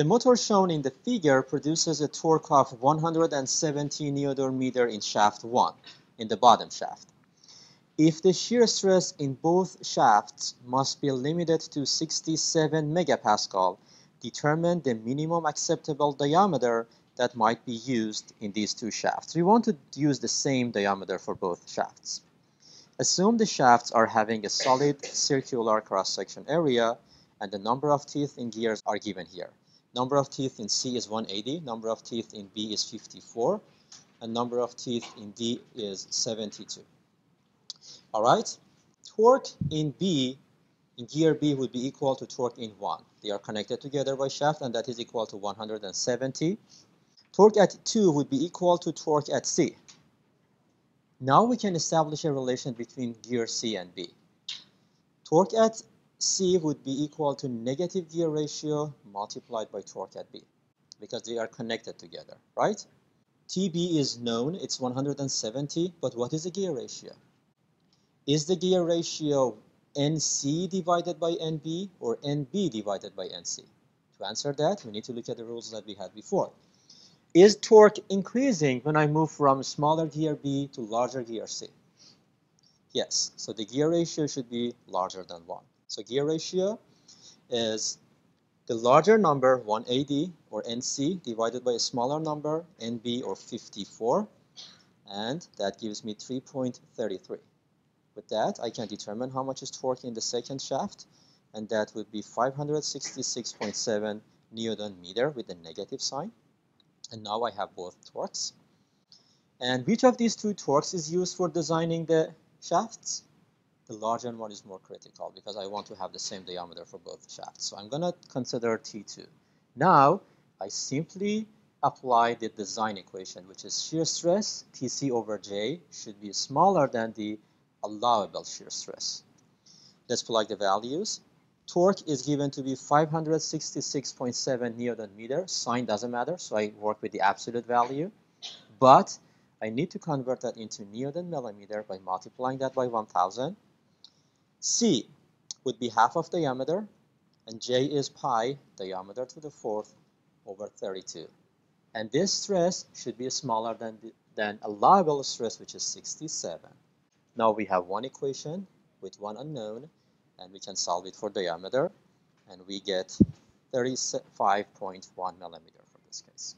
The motor shown in the figure produces a torque of 170 newton-meter in shaft 1, in the bottom shaft. If the shear stress in both shafts must be limited to 67 megapascal, determine the minimum acceptable diameter that might be used in these two shafts. We want to use the same diameter for both shafts. Assume the shafts are having a solid circular cross-section area and the number of teeth in gears are given here. Number of teeth in C is 180, number of teeth in B is 54, and number of teeth in D is 72. All right, torque in B, in gear B would be equal to torque in 1. They are connected together by shaft and that is equal to 170. Torque at 2 would be equal to torque at C. Now we can establish a relation between gear C and B. Torque at C would be equal to negative gear ratio multiplied by torque at B because they are connected together, right? TB is known, it's 170, but what is the gear ratio? Is the gear ratio NC divided by NB or NB divided by NC? To answer that, we need to look at the rules that we had before. Is torque increasing when I move from smaller gear B to larger gear C? Yes, so the gear ratio should be larger than 1. So gear ratio is the larger number 180 or NC divided by a smaller number NB or 54 and that gives me 3.33. With that, I can determine how much is torque in the second shaft, and that would be 566.7 newton meter with a negative sign. And now I have both torques. And which of these two torques is used for designing the shafts? The larger one is more critical because I want to have the same diameter for both shafts. So I'm going to consider T2. Now, I simply apply the design equation, which is shear stress, Tc over J, should be smaller than the allowable shear stress. Let's plug the values. Torque is given to be 566.7 newton meter. Sign doesn't matter, so I work with the absolute value. But I need to convert that into newton millimeter by multiplying that by 1000. C would be half of diameter, and J is pi, diameter to the fourth, over 32. And this stress should be smaller than, the, than allowable stress, which is 67. Now we have one equation with one unknown and we can solve it for diameter and we get 35.1 millimeter for this case.